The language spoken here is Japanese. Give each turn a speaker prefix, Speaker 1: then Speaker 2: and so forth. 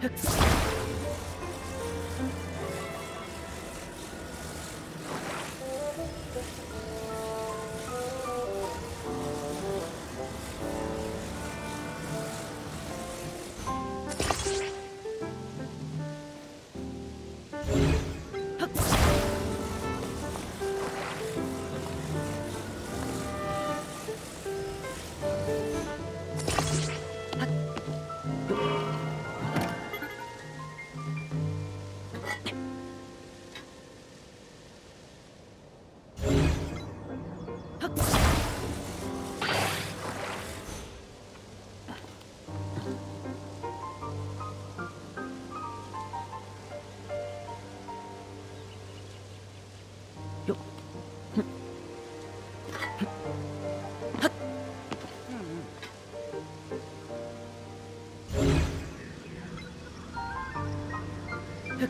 Speaker 1: Huh. Huh.